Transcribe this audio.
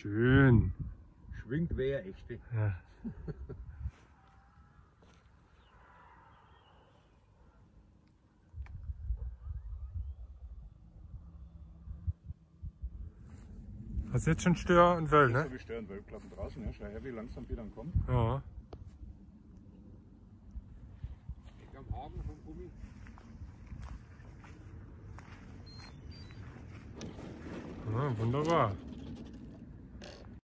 Schön. Schwingt wäre echte. Ja. Hast du jetzt schon Stör und Wöll, ne? ich Stör- und Wölklappen draußen. Ja, schau her, wie langsam die dann kommen. Ja. Ich am Haken vom Gummi. Ah, wunderbar.